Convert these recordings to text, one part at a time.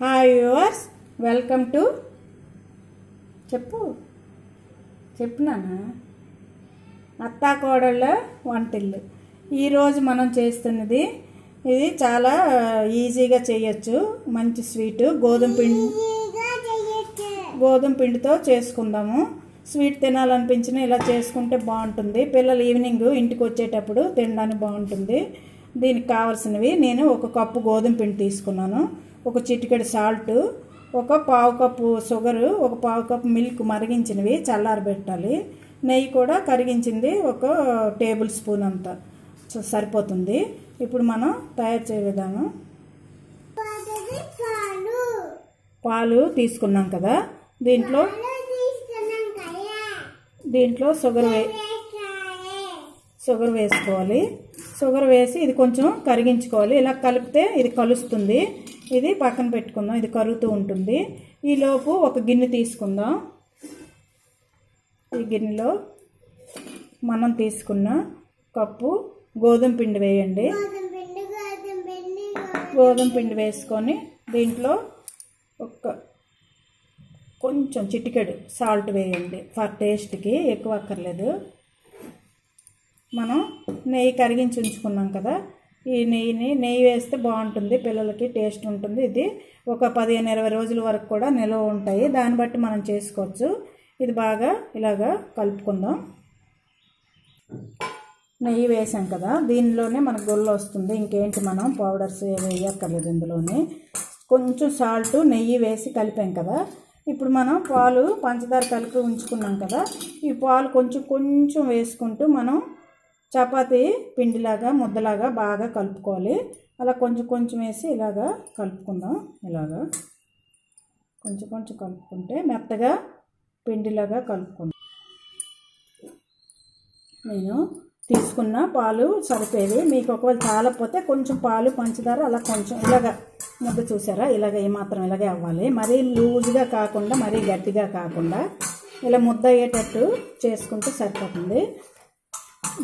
Hi viewers welcome to చెప్పు. చెప్పునానా అత్తా కోడళ్ళ వంటిల్లు. ఈరోజు మనం చేస్తున్నది ఇది చాలా ఈజీగా చేయొచ్చు. మంచి స్వీట్. గోధుమ పిండి గోధుమ పిండితో చేసుకుందాము. స్వీట్ తినాలనిపించిన ఇలా చేసుకుంటే బాగుంటుంది. పిల్లలు ఈవినింగ్ ఇంటికి వచ్చేటప్పుడు తినడానికి బాగుంటుంది. దీనికి కావాల్సినవి నేను ఒక కప్పు గోధుమ పిండి తీసుకున్నాను ఒక చిటికెడు సాల్ట్ ఒక పావు కప్పు షుగరు ఒక పావు కప్పు మిల్క్ మరిగించినవి చల్లారబెట్టాలి. నెయ్యి కూడా కరిగించింది ఒక టేబుల్ స్పూన్ అంత. సరిపోతుంది. ఇప్పుడు మనం తయారు చేయ విధానం. పాలు తీసుకున్నాం కదా దీంట్లో దీంట్లో షుగర్ వే షుగర్ వేసుకోవాలి. షుగర్ వేసి ఇది కొంచెం కరిగించుకోవాలి. ఇలా కలిపితే ఇది కలుస్తుంది. ఇది పక్కన పెట్టుకుందాం. ఇది కరుగుతూ ఉంటుంది. ఈలోపు ఒక గిన్నె తీసుకుందాం. ఈ గిన్నెలో మనం తీసుకున్న కప్పు గోధుమ పిండి వేయండి. గోధుమ పిండి వేసుకొని దీంట్లో ఒక కొంచెం చిటికెడు సాల్ట్ వేయండి. ఫర్ టేస్ట్కి ఎక్కువ అక్కర్లేదు. మనం నెయ్యి కరిగించి ఉంచుకున్నాం కదా ఈ నెయ్యిని నెయ్యి వేస్తే బాగుంటుంది పిల్లలకి టేస్ట్ ఉంటుంది. ఇది ఒక పదిహేను ఇరవై రోజుల వరకు కూడా నిల్వ ఉంటాయి. దాన్ని బట్టి మనం చేసుకోవచ్చు. ఇది బాగా ఇలాగా కలుపుకుందాం. నెయ్యి వేసాం కదా దీనిలోనే మనకు గొల్ల వస్తుంది. ఇంకేంటి మనం? పౌడర్స్ ఏవి వేయక్కర్లేదు ఇందులోనే. కొంచెం సాల్ట్ నెయ్యి వేసి కలిపాం కదా. ఇప్పుడు మనం పాలు పంచదార కలిపి ఉంచుకున్నాం కదా. ఈ పాలు కొంచెం కొంచెం వేసుకుంటూ మనం చపాతీ పిండిలాగా ముద్దలాగా బాగా కలుపుకోవాలి. అలా కొంచెం కొంచెం వేసి ఇలాగా కలుపుకుందాం. ఇలాగా కొంచెం కొంచెం కలుపుకుంటే మెత్తగా పిండిలాగా కలుపుకుందాం. నేను తీసుకున్న పాలు సరిపోయేవి. మీకు ఒకవేళ చాలకపోతే కొంచెం పాలు పంచదార అలా కొంచెం ఇలాగ ముద్ద చూసారా? ఇలాగ ఏమాత్రం ఇలాగే అవ్వాలి. మరీ లూజ్గా కాకుండా మరీ గట్టిగా కాకుండా ఇలా ముద్ద అయ్యేటట్టు చేసుకుంటే సరిపోతుంది.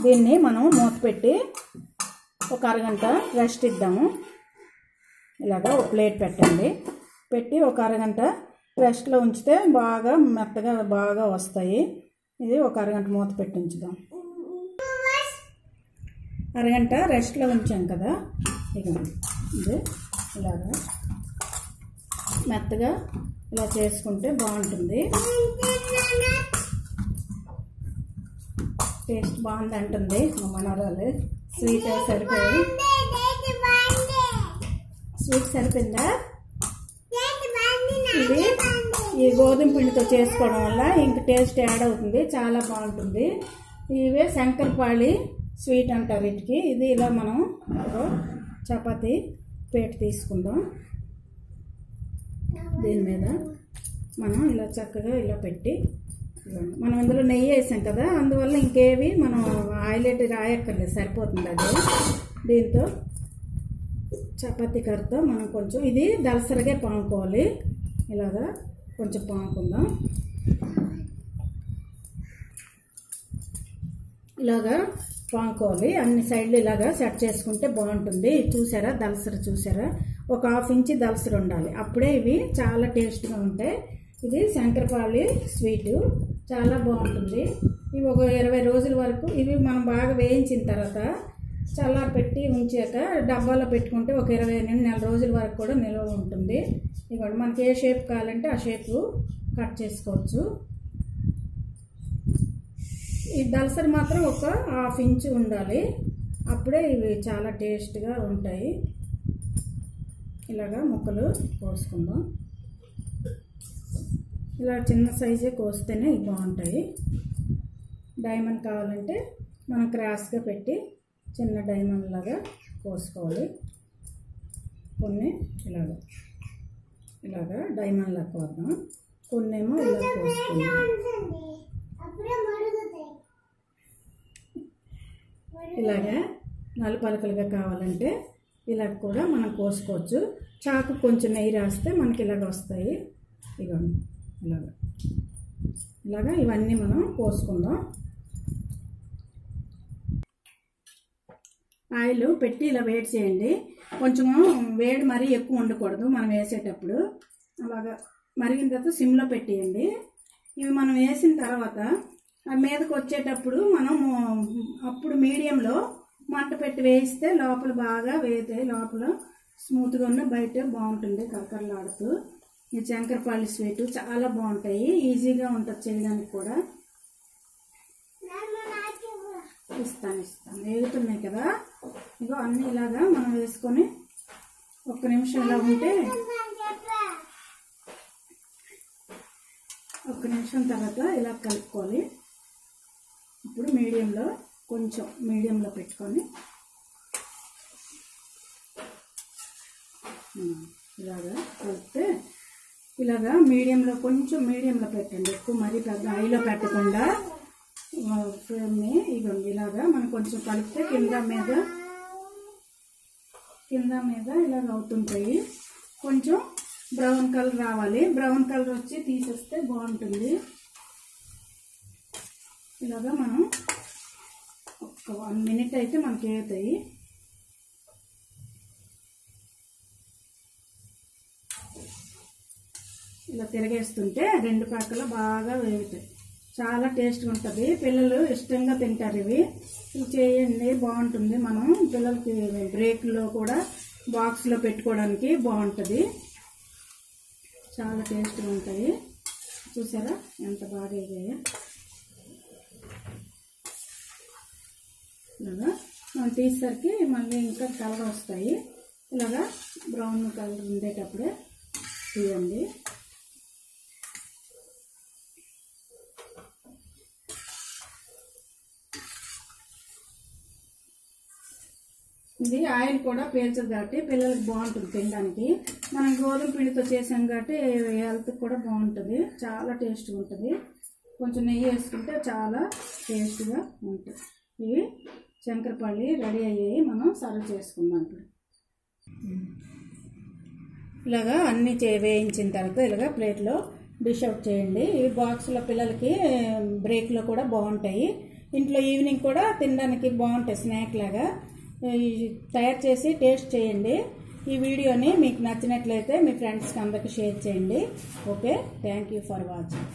దీన్ని మనం మూత పెట్టి ఒక అరగంట రెస్ట్ ఇద్దాము. ఇలాగా ఒక ప్లేట్ పెట్టండి. పెట్టి ఒక అరగంట రెస్ట్లో ఉంచితే బాగా మెత్తగా బాగా వస్తాయి. ఇది ఒక అరగంట మూత పెట్టి ఉంచుదాం. అరగంట రెస్ట్లో ఉంచాం కదా. ఇక ఇది ఇలాగా మెత్తగా ఇలా చేసుకుంటే బాగుంటుంది. టేస్ట్ బాగుంది అంటుంది మన మనవరాలు. స్వీట్ సరిపోయి స్వీట్ సరిపోయిందా? ఇది ఈ గోధుమ పిండితో చేసుకోవడం వల్ల ఇంక టేస్ట్ యాడ్ అవుతుంది. చాలా బాగుంటుంది. ఇవే శంకరపాళి స్వీట్ అంటారు వీటికి. ఇది ఇలా మనం చపాతి పేట తీసుకుందాం. దీని మీద మనం ఇలా చక్కగా ఇలా పెట్టి మనం ఇందులో నెయ్యి వేసాం కదా అందువల్ల ఇంకేవి మనం ఆయిలెట్ రాయక్కర్లేదు సరిపోతుంది అది. దీంతో చపాతి కర్రతో మనం కొంచెం ఇది దలసరిగా పాముకోవాలి. ఇలాగా కొంచెం పాముకుందాం. ఇలాగా పాముకోవాలి. అన్ని సైడ్లు ఇలాగా సెట్ చేసుకుంటే బాగుంటుంది. చూసారా? దలసర చూసారా? ఒక హాఫ్ ఇంచి దలసర ఉండాలి. అప్పుడే ఇవి చాలా టేస్ట్గా ఉంటాయి. ఇది శంకరపాళి స్వీటు. చాలా బాగుంటుంది. ఇవి ఒక ఇరవై రోజుల వరకు ఇవి మనం బాగా వేయించిన తర్వాత చల్లార పెట్టి ఉంచాక డబ్బాలో పెట్టుకుంటే ఒక ఇరవై నెల రోజుల వరకు కూడా నిల్వ ఉంటుంది. ఇవ్వండి మనకి ఏ షేప్ కావాలంటే ఆ షేపు కట్ చేసుకోవచ్చు. ఈ దలసరి మాత్రం ఒక హాఫ్ ఇంచ్ ఉండాలి. అప్పుడే ఇవి చాలా టేస్ట్గా ఉంటాయి. ఇలాగా ముక్కలు కోసుకుందాం. ఇలా చిన్న సైజే కోస్తేనే ఇవి బాగుంటాయి. డైమండ్ కావాలంటే మనం క్రాస్గా పెట్టి చిన్న డైమండ్ లాగా కోసుకోవాలి. కొన్ని ఇలాగ ఇలాగా డైమండ్ లాగా కోద్దాం. కొన్ని ఏమో ఇలా కోసుకుందాం. ఇలాగా నలుపలకలుగా కావాలంటే ఇలా కూడా మనం కోసుకోవచ్చు. చాకు కొంచెం నెయ్యి రాస్తే మనకి ఇలాగ వస్తాయి. ఇవన్నీ ఇలాగ. ఇలాగా ఇవన్నీ మనం కోసుకుందాం ఆయిల్ పెట్టి ఇలా వేడి చేయండి. కొంచెము వేడి మరీ ఎక్కువ ఉండకూడదు మనం వేసేటప్పుడు. అలాగా మరిగిన తర్వాత సిమ్లో పెట్టేయండి. ఇవి మనం వేసిన తర్వాత ఆ మీదకి వచ్చేటప్పుడు మనం అప్పుడు మీడియంలో మంట పెట్టి వేయిస్తే లోపల బాగా వేతే లోపల స్మూత్గా ఉన్న బయట బాగుంటుంది కరకరలాడుతూ ఈ శంకరపాలి స్వీట్ చాలా బాగుంటాయి. ఈజీగా ఉంటుంది చేయడానికి కూడా. ఇస్తాను ఇస్తాను. వేగుతున్నాయి కదా. ఇగో అన్నీ ఇలాగా మనం వేసుకొని ఒక్క నిమిషం ఇలా ఉంటే ఒక్క నిమిషం తర్వాత ఇలా కలుపుకోవాలి. ఇప్పుడు మీడియంలో కొంచెం మీడియంలో పెట్టుకొని ఇలాగా కలిపితే ఇలాగా మీడియంలో కొంచెం మీడియంలో పెట్టండి. ఎక్కువ మరీ పెద్ద హైలో పెట్టకుండా ఫ్లేమ్ని ఇవ్వండి ఇలాగా మనం కొంచెం కలిపితే కింద మీద కింద మీద ఇలాగ అవుతుంటాయి. కొంచెం బ్రౌన్ కలర్ రావాలి. బ్రౌన్ కలర్ వచ్చి తీసేస్తే బాగుంటుంది. ఇలాగా మనం ఒక వన్ మినిట్ అయితే మనకి అవుతాయి ఇలా తిరగేస్తుంటే రెండు పక్కల బాగా వేగుతాయి. చాలా టేస్ట్గా ఉంటుంది. పిల్లలు ఇష్టంగా తింటారు ఇవి. ఇవి చేయండి బాగుంటుంది. మనం పిల్లలకి బ్రేక్లో కూడా బాక్స్లో పెట్టుకోవడానికి బాగుంటుంది. చాలా టేస్ట్గా ఉంటాయి. చూసారా? ఎంత బాగా వేగాయో. ఇలాగా మనం తీసేసరికి మళ్ళీ ఇంకా కలర్ వస్తాయి. ఇలాగా బ్రౌన్ కలర్ ఉండేటప్పుడే తీయండి. ఇది ఆయిల్ కూడా పీల్చదు కాబట్టి పిల్లలకి బాగుంటుంది తినడానికి. మనం గోధుమ పిండితో చేసాం కాబట్టి హెల్త్ కూడా బాగుంటుంది. చాలా టేస్ట్గా ఉంటుంది. కొంచెం నెయ్యి వేసుకుంటే చాలా టేస్ట్గా ఉంటుంది. ఇవి శంకరపల్లి రెడీ అయ్యాయి. మనం సర్వ్ చేసుకుందాం ఇలాగా అన్నీ చే వేయించిన తర్వాత ఇలాగా ప్లేట్లో డిష్ అవుట్ చేయండి. ఇవి బాక్స్లో పిల్లలకి బ్రేక్లో కూడా బాగుంటాయి. ఇంట్లో ఈవినింగ్ కూడా తినడానికి బాగుంటాయి స్నాక్ లాగా. తయారు చేసి టేస్ట్ చేయండి. ఈ వీడియోని మీకు నచ్చినట్లయితే మీ ఫ్రెండ్స్కి అందరికి షేర్ చేయండి. Okay? Thank you for watching.